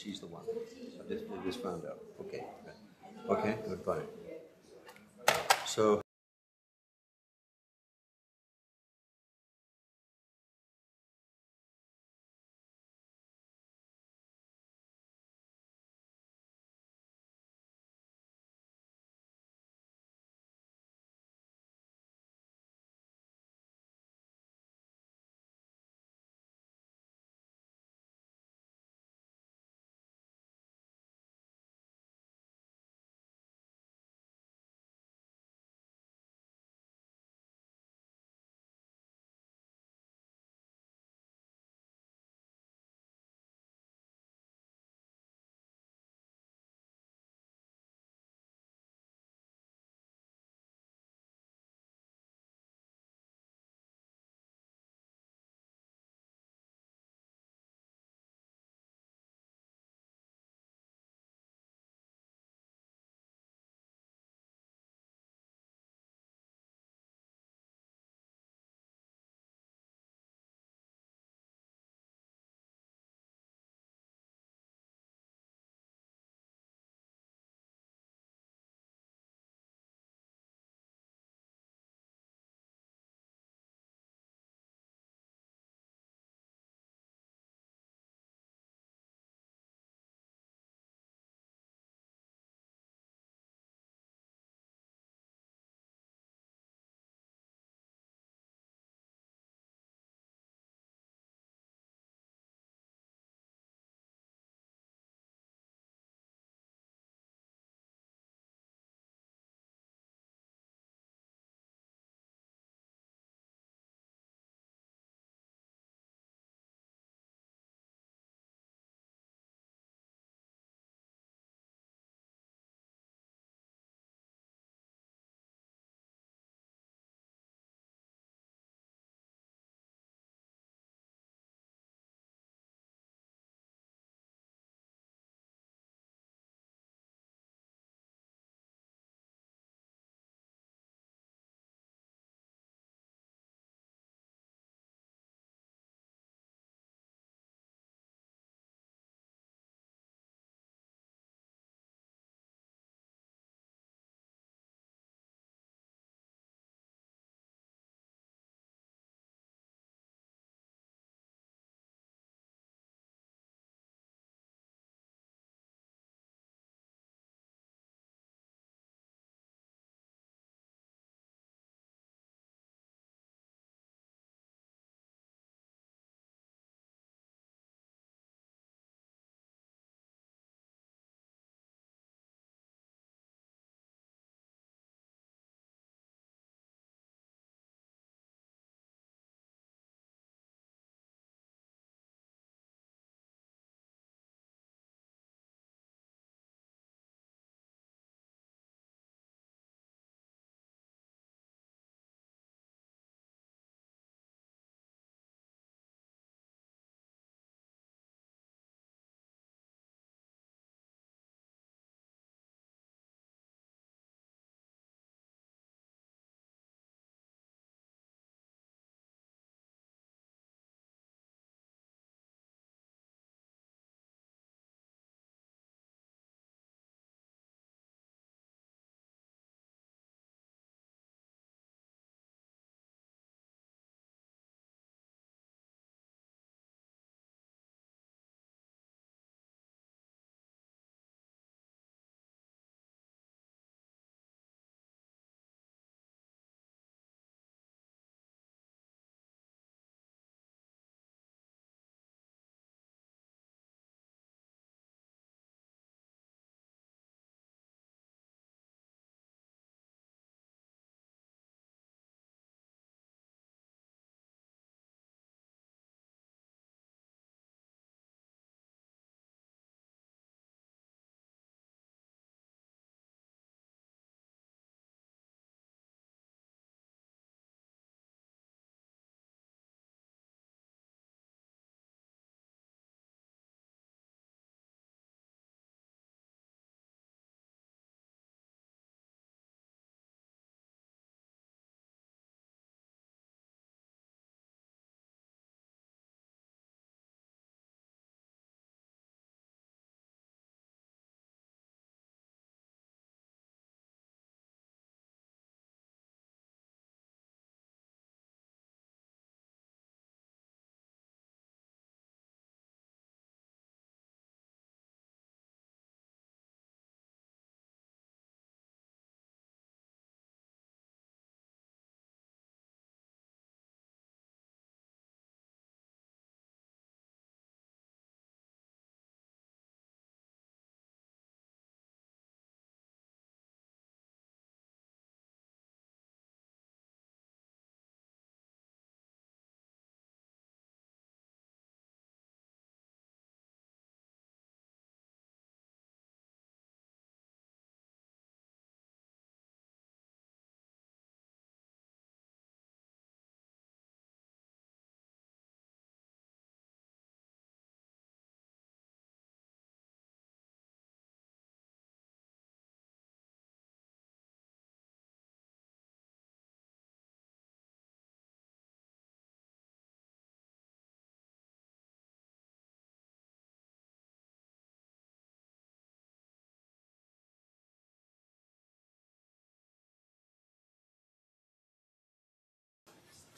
she's the one. I just, I just found out. Okay. Okay, goodbye. So.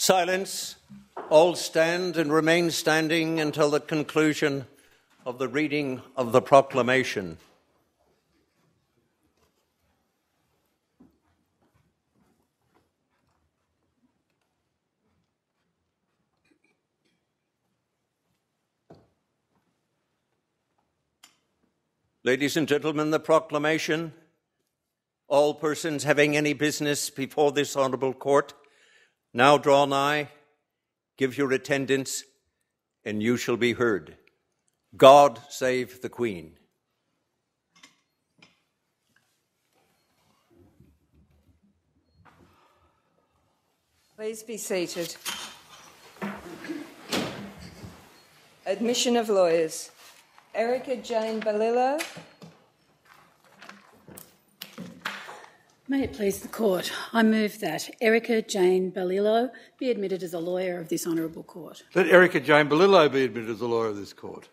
Silence. All stand and remain standing until the conclusion of the reading of the proclamation. Ladies and gentlemen, the proclamation. All persons having any business before this honourable court now draw nigh, give your attendance, and you shall be heard. God save the Queen. Please be seated. Admission of lawyers. Erica Jane Balillo. May it please the court, I move that Erica Jane Balillo be admitted as a lawyer of this honourable court. Let Erica Jane Balillo be admitted as a lawyer of this court.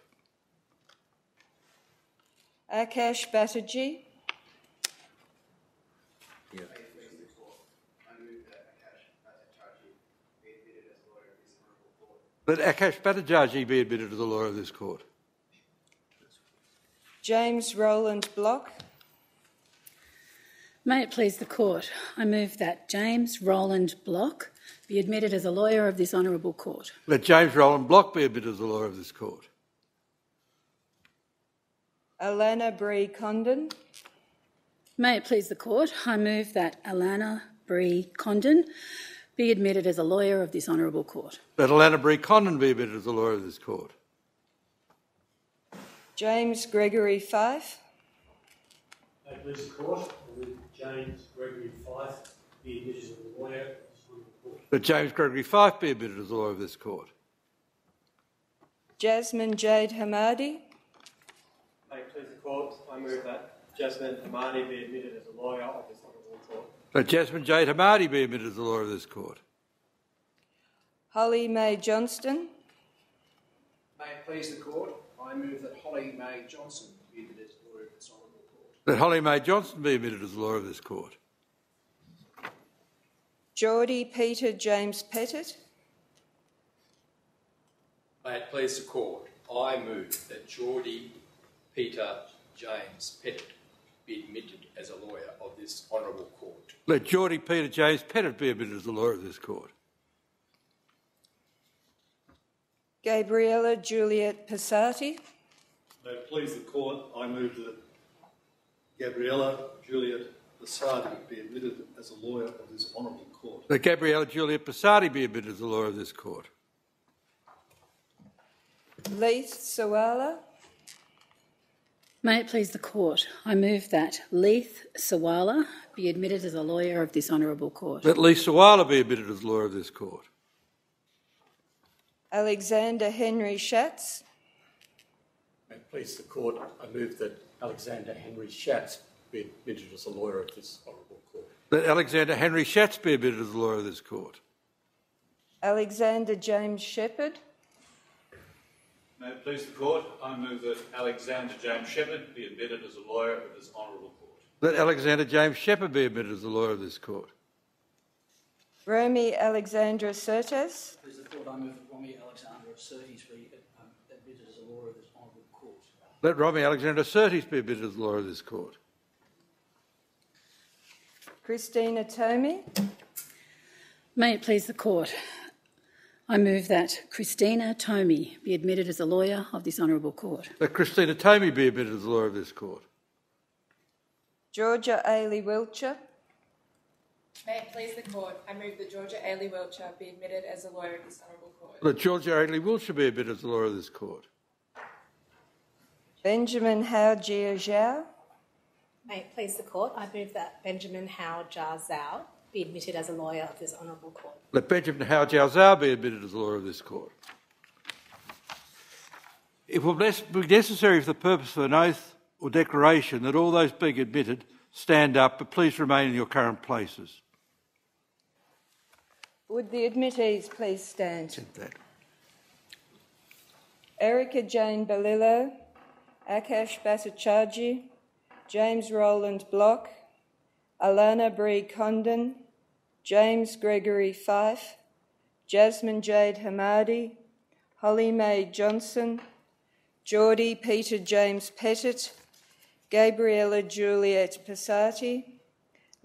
Akash Batterjee. Let Akash Bhattacharjee be admitted as a lawyer of this honorable court. Let Akash Patelji be admitted to the law of this court. James Roland Block. May it please the court, I move that James Roland Block be admitted as a lawyer of this honourable court. Let James Roland Block be admitted as a lawyer of this court. Alana Bree Condon. May it please the court, I move that Alana Bree Condon be admitted as a lawyer of this honourable court. Let Alana Bree Condon be admitted as a lawyer of this court. James Gregory Fife. May it please the court, I move James Gregory Fife be admitted as a lawyer of this honourable court. Let James Gregory Fife be admitted as a lawyer of this court. Jasmine Jade Hamadi. May it please the court, I move that Jasmine Hamadi be admitted as a lawyer of this honourable court. Let Jasmine Jade Hamadi be admitted as a lawyer of this court. Holly Mae Johnston. May it please the court, I move that Holly Mae Johnson be admitted as lawyer of this honourable court. Let Holly Mae Johnson be admitted as a lawyer of this court. Geordie Peter James Pettit. May it please the court, I move that Geordie Peter James Pettit be admitted as a lawyer of this honourable court. Let Geordie Peter James Pettit be admitted as a lawyer of this court. Gabriella Juliet Passati. May it please the court, I move that Gabriella Juliet Basardi be admitted as a lawyer of this honourable court. Let Gabriella Juliet Passardi be admitted as a lawyer of this court. Leith Sawala. May it please the court, I move that Leith Sawala be admitted as a lawyer of this honourable court. Let Leith Sawala be admitted as lawyer of this court. Alexander Henry Schatz. May it please the court, I move that Alexander Henry Schatz be admitted as a lawyer of this honourable court. Let Alexander Henry Schatz be admitted as a lawyer of this court. Alexander James Shepherd. May it please the court, I move that Alexander James Shepherd be admitted as a lawyer of this honourable court. Let Alexander James Shepherd be admitted as a lawyer of this court. Romy Alexandra Surtees. Please the court, I move that Romy Alexander of Surtees be um, admitted as a lawyer of this court. Let Romy Alexander Surtees be admitted as a lawyer of this court. Christina Tomey. May it please the court, I move that Christina Tomey be admitted as a lawyer of this honourable court. Let Christina Tomey be admitted as a lawyer of this court. Georgia Ailey Wiltshire. May it please the court, I move that Georgia Ailey Wiltshire be admitted as a lawyer of this honourable court. Let Georgia Ailey Wiltshire be admitted as a lawyer of this court. Benjamin Hao Jia Zhao. May it please the court, I move that Benjamin Hao Jia Zhao be admitted as a lawyer of this honourable court. Let Benjamin Hao Jiao Zhao be admitted as a lawyer of this court. It will be necessary for the purpose of an oath or declaration that all those being admitted stand up, but please remain in your current places. Would the admittees please stand? That. Erica Jane Balillo, Akash Bhattacharjee, James Roland Block, Alana Bree Condon, James Gregory Fife, Jasmine Jade Hamadi, Holly Mae Johnson, Geordie Peter James Pettit, Gabriella Juliet Passati,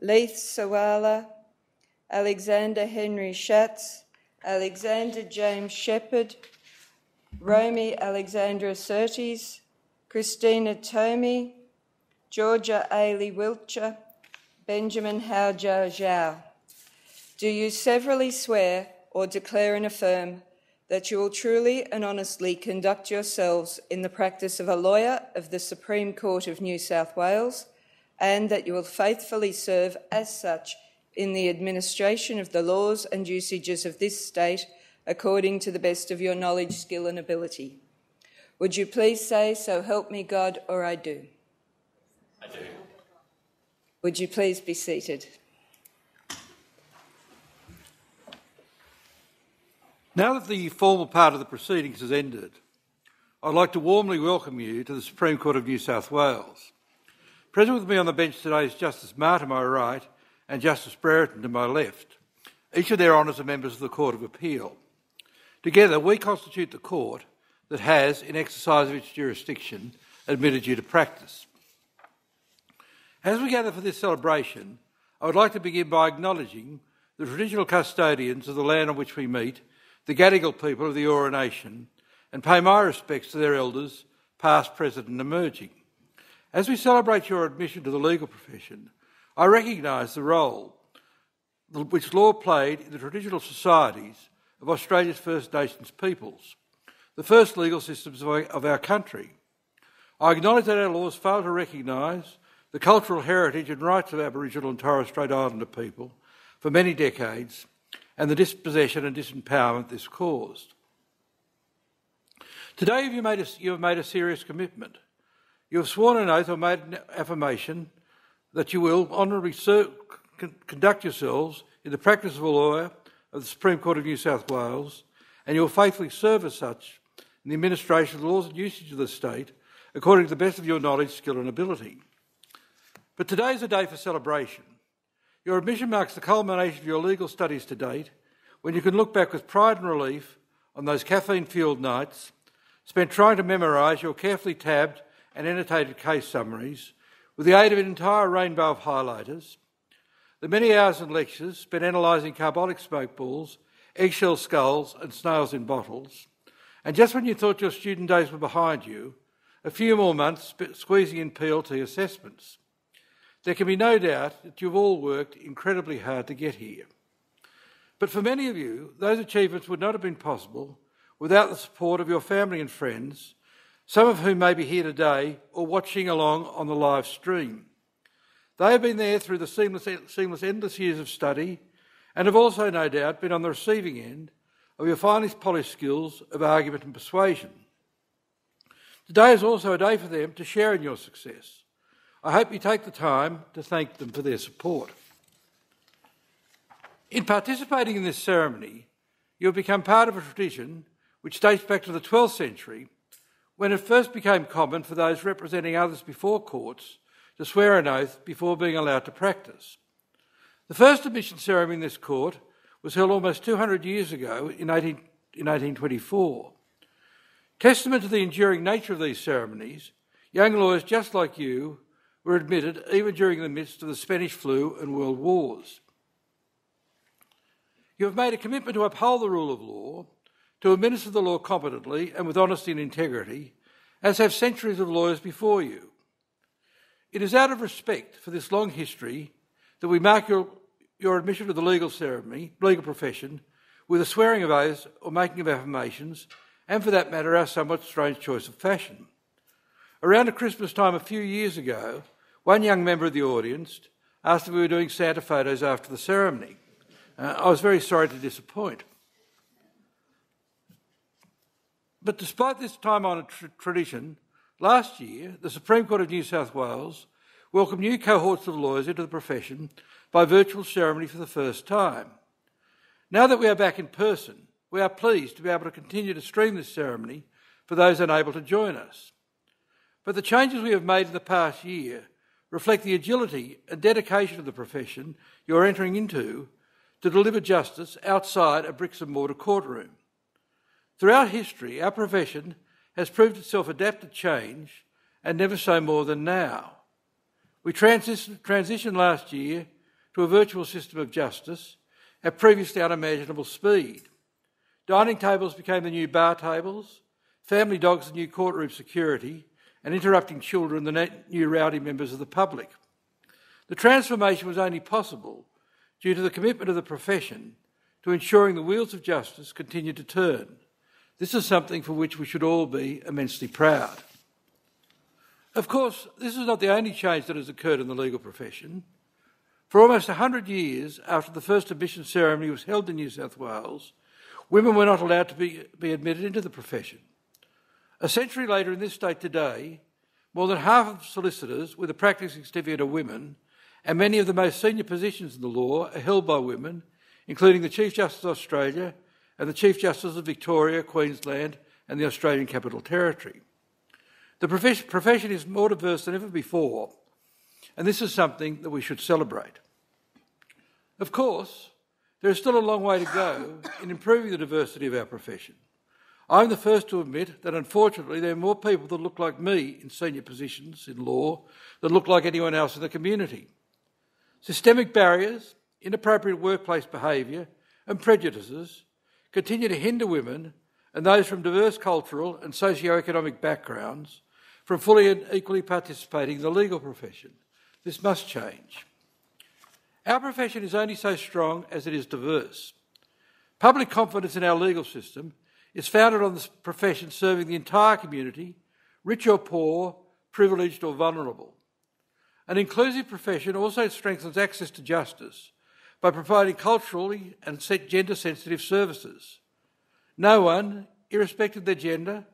Leith Sawala, Alexander Henry Schatz, Alexander James Shepherd, Romy Alexandra Surtees, Christina Tomey, Georgia Ailey Wiltshire, Benjamin Hao Zhao. Do you severally swear or declare and affirm that you will truly and honestly conduct yourselves in the practice of a lawyer of the Supreme Court of New South Wales and that you will faithfully serve as such in the administration of the laws and usages of this state according to the best of your knowledge, skill, and ability. Would you please say, So help me God, or I do? I do. Would you please be seated? Now that the formal part of the proceedings has ended, I'd like to warmly welcome you to the Supreme Court of New South Wales. Present with me on the bench today is Justice Meagher to my right and Justice Brereton to my left. Each of their honours are members of the Court of Appeal. Together, we constitute the court that has, in exercise of its jurisdiction, admitted you to practice. As we gather for this celebration, I would like to begin by acknowledging the traditional custodians of the land on which we meet, the Gadigal people of the Eora Nation, and pay my respects to their elders, past, present, and emerging. As we celebrate your admission to the legal profession, I recognise the role which law played in the traditional societies of Australia's First Nations peoples, the first legal systems of our country. I acknowledge that our laws fail to recognise the cultural heritage and rights of Aboriginal and Torres Strait Islander people for many decades and the dispossession and disempowerment this caused. Today, you have made a, you have made a serious commitment you have sworn an oath or made an affirmation that you will honourably con- conduct yourselves in the practice of a lawyer of the Supreme Court of New South Wales, and you will faithfully serve as such in the administration of the laws and usage of the state according to the best of your knowledge, skill, and ability. But today is a day for celebration. Your admission marks the culmination of your legal studies to date, when you can look back with pride and relief on those caffeine fueled nights spent trying to memorise your carefully tabbed and annotated case summaries with the aid of an entire rainbow of highlighters, the many hours and lectures spent analysing carbolic smoke balls, eggshell skulls, and snails in bottles, and just when you thought your student days were behind you, a few more months squeezing in PLT assessments. There can be no doubt that you've all worked incredibly hard to get here. But for many of you, those achievements would not have been possible without the support of your family and friends some of whom may be here today or watching along on the live stream. They have been there through the seamless, seamless endless years of study and have also, no doubt, been on the receiving end of your finest polished skills of argument and persuasion. Today is also a day for them to share in your success. I hope you take the time to thank them for their support. In participating in this ceremony, you have become part of a tradition which dates back to the 12th century when it first became common for those representing others before courts to swear an oath before being allowed to practice. The first admission ceremony in this court was held almost 200 years ago in, 18, in 1824. Testament to the enduring nature of these ceremonies, young lawyers just like you were admitted even during the midst of the Spanish flu and world wars. You have made a commitment to uphold the rule of law to administer the law competently and with honesty and integrity, as have centuries of lawyers before you. It is out of respect for this long history that we mark your, your admission to the legal ceremony, legal profession, with a swearing of oaths or making of affirmations, and for that matter, our somewhat strange choice of fashion. Around at Christmas time a few years ago, one young member of the audience asked if we were doing Santa photos after the ceremony. Uh, I was very sorry to disappoint. But despite this time honoured tr- tradition, last year the Supreme Court of New South Wales welcomed new cohorts of lawyers into the profession by virtual ceremony for the first time. Now that we are back in person, we are pleased to be able to continue to stream this ceremony for those unable to join us. But the changes we have made in the past year reflect the agility and dedication of the profession you're entering into to deliver justice outside a bricks and mortar courtroom. Throughout history, our profession has proved itself adapted to change and never so more than now. We transitioned last year to a virtual system of justice at previously unimaginable speed. Dining tables became the new bar tables, family dogs the new courtroom security, and interrupting children the new rowdy members of the public. The transformation was only possible due to the commitment of the profession to ensuring the wheels of justice continued to turn. This is something for which we should all be immensely proud. Of course, this is not the only change that has occurred in the legal profession. For almost 100 years after the first admission ceremony was held in New South Wales, women were not allowed to be, be admitted into the profession. A century later in this state today, more than half of solicitors with a practicing certificate are women, and many of the most senior positions in the law are held by women, including the Chief Justice of Australia and the Chief Justice of Victoria, Queensland, and the Australian Capital Territory. The profession is more diverse than ever before, and this is something that we should celebrate. Of course, there is still a long way to go in improving the diversity of our profession. I'm the first to admit that unfortunately there are more people that look like me in senior positions in law than look like anyone else in the community. Systemic barriers, inappropriate workplace behaviour, and prejudices continue to hinder women and those from diverse cultural and socio-economic backgrounds from fully and equally participating in the legal profession. This must change. Our profession is only so strong as it is diverse. Public confidence in our legal system is founded on the profession serving the entire community, rich or poor, privileged or vulnerable. An inclusive profession also strengthens access to justice by providing culturally and gender sensitive services. No one, irrespective of their gender,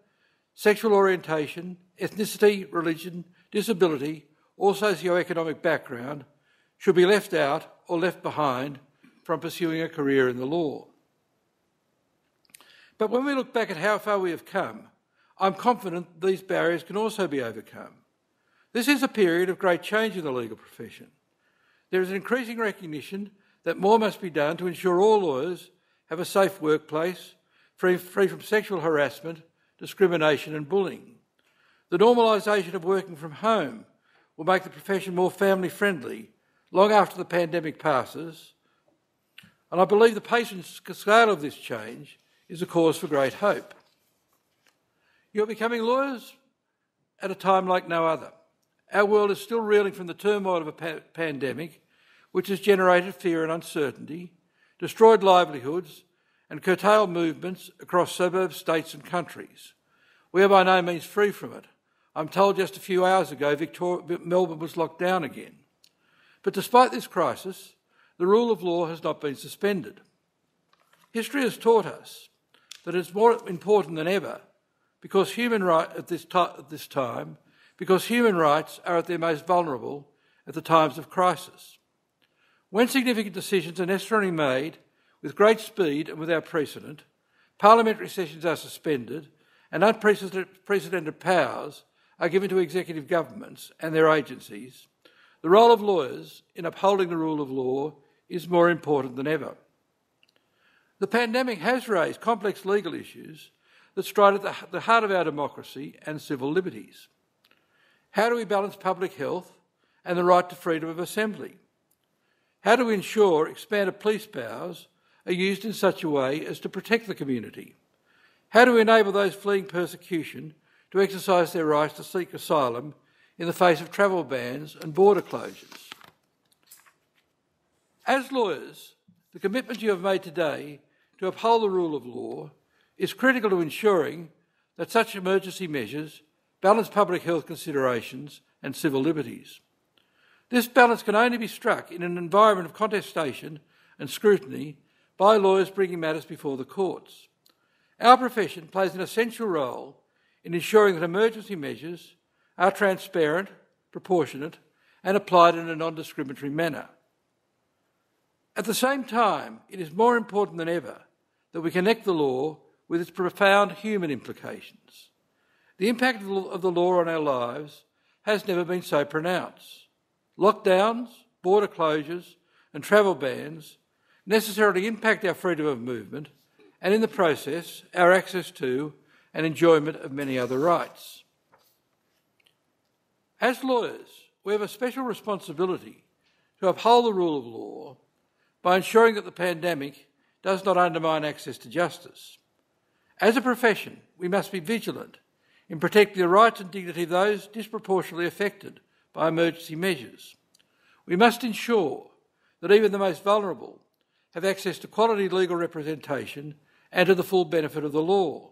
sexual orientation, ethnicity, religion, disability, or socio-economic background should be left out or left behind from pursuing a career in the law. But when we look back at how far we have come, I'm confident these barriers can also be overcome. This is a period of great change in the legal profession. There is an increasing recognition that more must be done to ensure all lawyers have a safe workplace free, free from sexual harassment, discrimination, and bullying. The normalisation of working from home will make the profession more family friendly long after the pandemic passes, and I believe the and scale of this change is a cause for great hope. You're becoming lawyers at a time like no other. Our world is still reeling from the turmoil of a pa- pandemic, which has generated fear and uncertainty, destroyed livelihoods, and curtailed movements across suburbs, states, and countries. We are by no means free from it. I'm told just a few hours ago Victoria, Melbourne was locked down again. But despite this crisis, the rule of law has not been suspended. History has taught us that it's more important than ever because human rights at this, at this time, because human rights are at their most vulnerable at the times of crisis. When significant decisions are necessarily made with great speed and without precedent, parliamentary sessions are suspended, and unprecedented powers are given to executive governments and their agencies, the role of lawyers in upholding the rule of law is more important than ever. The pandemic has raised complex legal issues that strike at the heart of our democracy and civil liberties. How do we balance public health and the right to freedom of assembly? How do we ensure expanded police powers are used in such a way as to protect the community? How do we enable those fleeing persecution to exercise their rights to seek asylum in the face of travel bans and border closures? As lawyers, the commitment you have made today to uphold the rule of law is critical to ensuring that such emergency measures balance public health considerations and civil liberties. This balance can only be struck in an environment of contestation and scrutiny by lawyers bringing matters before the courts. Our profession plays an essential role in ensuring that emergency measures are transparent, proportionate, and applied in a non discriminatory manner. At the same time, it is more important than ever that we connect the law with its profound human implications. The impact of the law on our lives has never been so pronounced. Lockdowns, border closures, and travel bans necessarily impact our freedom of movement and, in the process, our access to and enjoyment of many other rights. As lawyers, we have a special responsibility to uphold the rule of law by ensuring that the pandemic does not undermine access to justice. As a profession, we must be vigilant in protecting the rights and dignity of those disproportionately affected by emergency measures. We must ensure that even the most vulnerable have access to quality legal representation and to the full benefit of the law.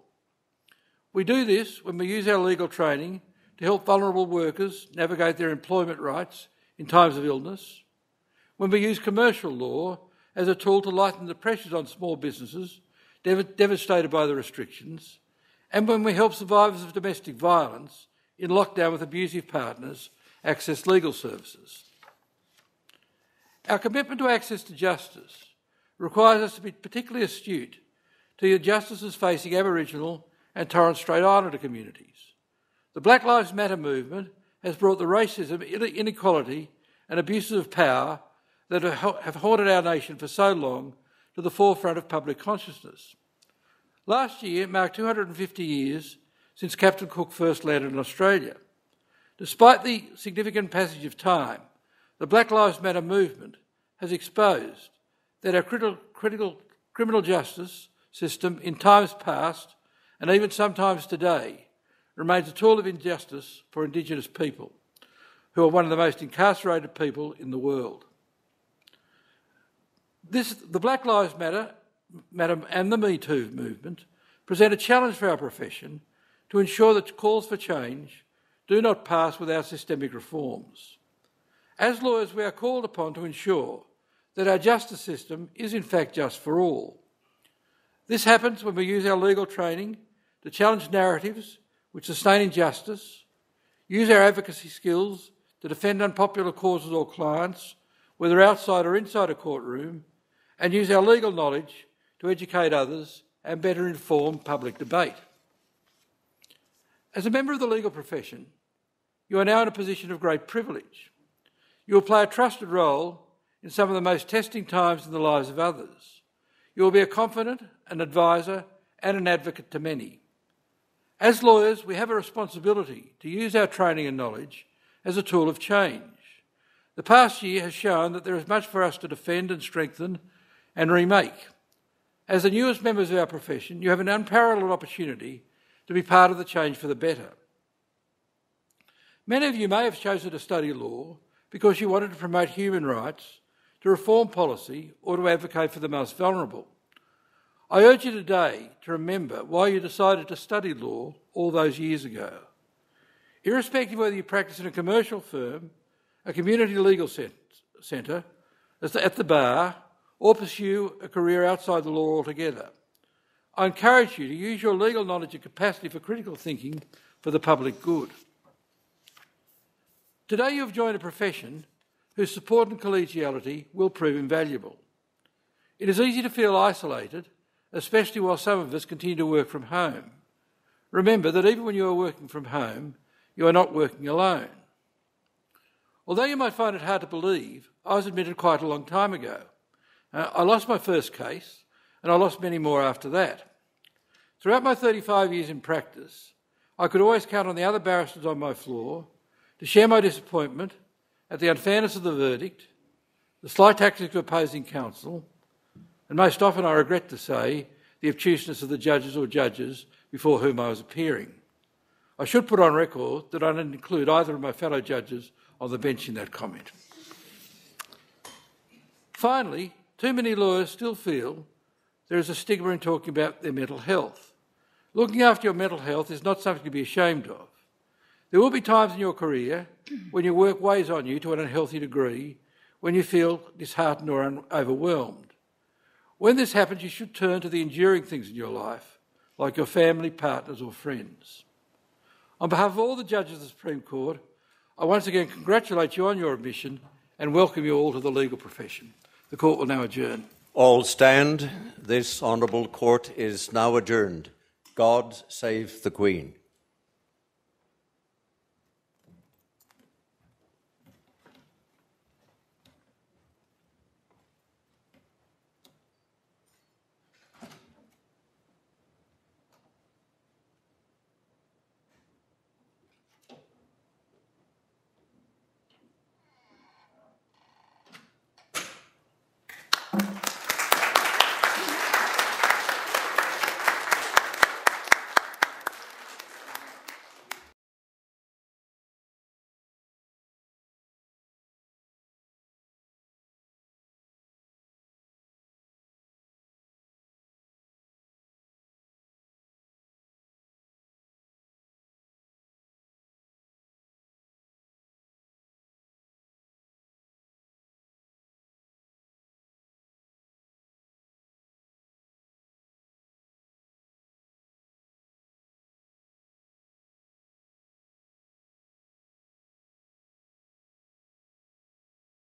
We do this when we use our legal training to help vulnerable workers navigate their employment rights in times of illness, when we use commercial law as a tool to lighten the pressures on small businesses dev- devastated by the restrictions, and when we help survivors of domestic violence in lockdown with abusive partners access legal services. Our commitment to access to justice requires us to be particularly astute to the injustices facing Aboriginal and Torres Strait Islander communities. The Black Lives Matter movement has brought the racism, inequality, and abuses of power that have haunted our nation for so long to the forefront of public consciousness. Last year marked 250 years since Captain Cook first landed in Australia. Despite the significant passage of time, the Black Lives Matter movement has exposed that our critical, critical criminal justice system in times past and even sometimes today remains a tool of injustice for Indigenous people, who are one of the most incarcerated people in the world. This, the Black Lives Matter, Matter and the Me Too movement present a challenge for our profession to ensure that calls for change do not pass without systemic reforms. As lawyers, we are called upon to ensure that our justice system is in fact just for all. This happens when we use our legal training to challenge narratives which sustain injustice, use our advocacy skills to defend unpopular causes or clients, whether outside or inside a courtroom, and use our legal knowledge to educate others and better inform public debate. As a member of the legal profession, you are now in a position of great privilege. You will play a trusted role in some of the most testing times in the lives of others. You will be a confidant, an advisor, and an advocate to many. As lawyers, we have a responsibility to use our training and knowledge as a tool of change. The past year has shown that there is much for us to defend and strengthen and remake. As the newest members of our profession, you have an unparalleled opportunity to be part of the change for the better. Many of you may have chosen to study law because you wanted to promote human rights, to reform policy, or to advocate for the most vulnerable. I urge you today to remember why you decided to study law all those years ago. Irrespective of whether you practice in a commercial firm, a community legal centre, at the bar, or pursue a career outside the law altogether, I encourage you to use your legal knowledge and capacity for critical thinking for the public good. Today you have joined a profession whose support and collegiality will prove invaluable. It is easy to feel isolated, especially while some of us continue to work from home. Remember that even when you are working from home, you are not working alone. Although you might find it hard to believe, I was admitted quite a long time ago. Uh, I lost my first case, and I lost many more after that. Throughout my 35 years in practice, I could always count on the other barristers on my floor to share my disappointment at the unfairness of the verdict, the slight tactics of opposing counsel, and most often, I regret to say, the obtuseness of the judges or judges before whom I was appearing. I should put on record that I didn't include either of my fellow judges on the bench in that comment. Finally, too many lawyers still feel there is a stigma in talking about their mental health. Looking after your mental health is not something to be ashamed of. There will be times in your career when your work weighs on you to an unhealthy degree, when you feel disheartened or overwhelmed. When this happens, you should turn to the enduring things in your life, like your family, partners, or friends. On behalf of all the judges of the Supreme Court, I once again congratulate you on your admission and welcome you all to the legal profession. The court will now adjourn. All stand. This honourable court is now adjourned. God save the Queen.